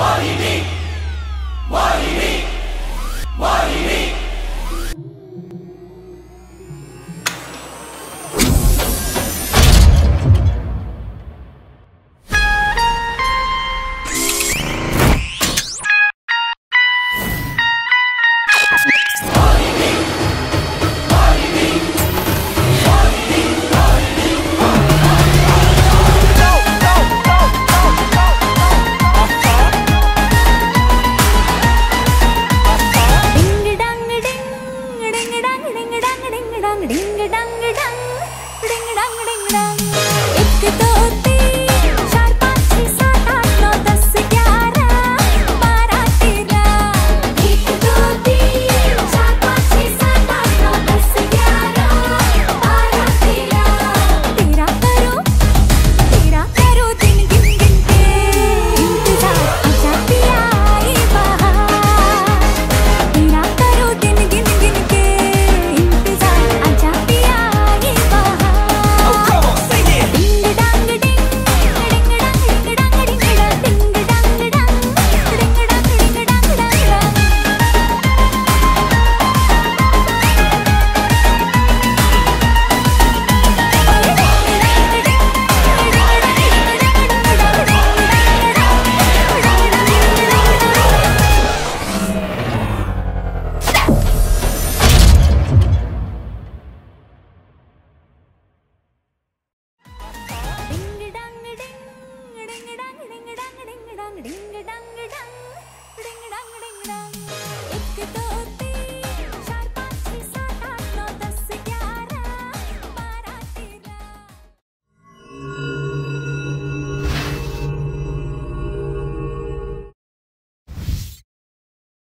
Maria. down. ഡിങ് ഡങ് ഡങ് ഡിങ് ഡങ് ഡിങ് ഡങ്